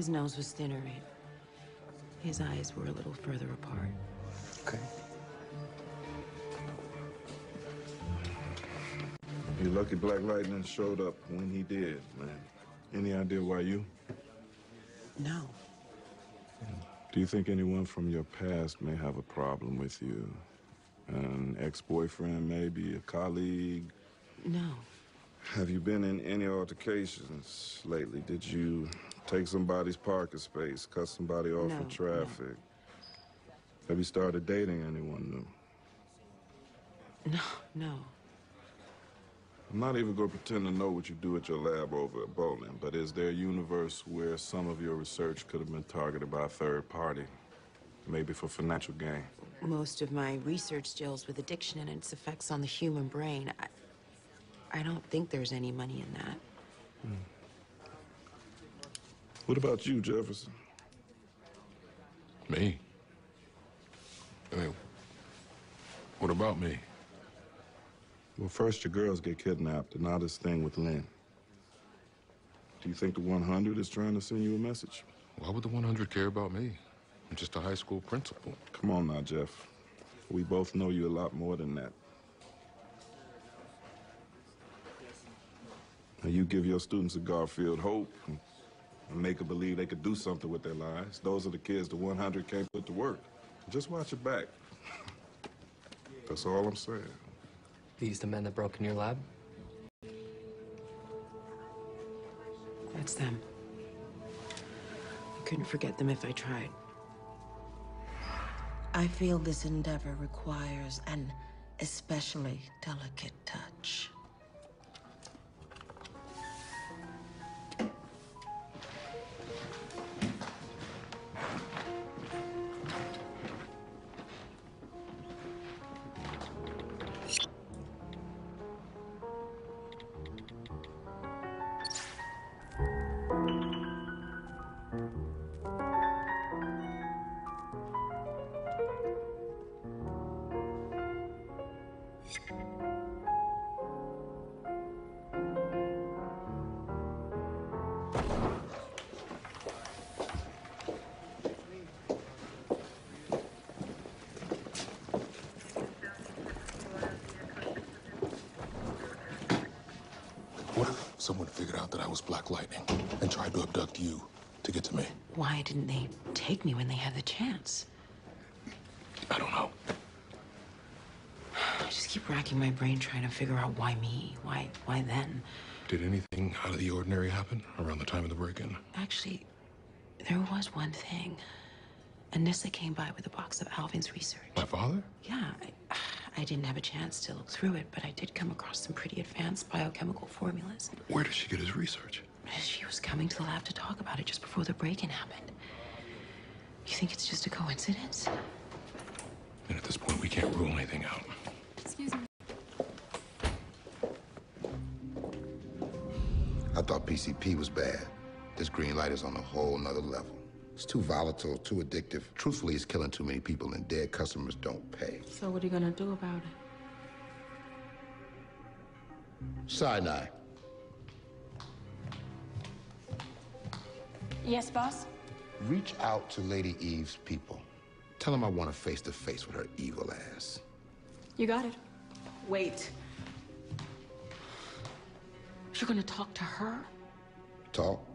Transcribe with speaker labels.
Speaker 1: His nose was thinner. His eyes were a little further apart.
Speaker 2: Okay.
Speaker 3: You're lucky Black Lightning showed up when he did, man. Any idea why you?
Speaker 1: No.
Speaker 3: Do you think anyone from your past may have a problem with you? An ex-boyfriend, maybe, a colleague?
Speaker 1: No.
Speaker 3: Have you been in any altercations lately? Did you take somebody's parking space, cut somebody off
Speaker 1: No,
Speaker 3: in traffic? No. Have you started dating anyone new?
Speaker 1: No, no.
Speaker 3: I'm not even going to pretend to know what you do at your lab over at Bowling, but is there a universe where some of your research could have been targeted by a third party? Maybe for financial gain?
Speaker 1: Most of my research deals with addiction and its effects on the human brain. I, I don't think there's any money in that.
Speaker 3: What about you, Jefferson?
Speaker 4: Me? I mean, what about me?
Speaker 3: Well, first your girls get kidnapped, and now this thing with Lynn. Do you think the 100 is trying to send you a message?
Speaker 4: Why would the 100 care about me? I'm just a high school principal.
Speaker 3: Come on now, Jeff. We both know you a lot more than that. Now, you give your students a Garfield hope and make them believe they could do something with their lives. Those are the kids the 100 can't put to work. Just watch your back. That's all I'm saying.
Speaker 2: These the men that broke in your lab?
Speaker 1: That's them. I couldn't forget them if I tried.
Speaker 5: I feel this endeavor requires an especially delicate touch.
Speaker 4: Someone figured out that I was Black Lightning and tried to abduct you to get to me?
Speaker 1: Why didn't they take me when they had the chance?
Speaker 4: I don't know.
Speaker 1: I just keep racking my brain trying to figure out why me? Why why then?
Speaker 4: Did anything out of the ordinary happen around the time of the break-in?
Speaker 1: Actually, there was one thing. Anissa came by with a box of Alvin's research.
Speaker 4: My father?
Speaker 1: Yeah, I, I didn't have a chance to look through it, but I did come across some pretty advanced biochemical formulas.
Speaker 4: Where did she get his research?
Speaker 1: She was coming to the lab to talk about it just before the break-in happened. You think it's just a coincidence?
Speaker 4: And at this point, we can't rule anything out.
Speaker 6: I thought PCP was bad. This green light is on a whole nother level. It's too volatile, too addictive. Truthfully, it's killing too many people, and dead customers don't pay.
Speaker 1: So what are you gonna do about it?
Speaker 6: Syonide.
Speaker 7: Yes, boss?
Speaker 6: Reach out to Lady Eve's people. Tell them I want a face to face with her evil ass.
Speaker 7: You got it.
Speaker 1: Wait. You're gonna talk to her?
Speaker 6: Talk?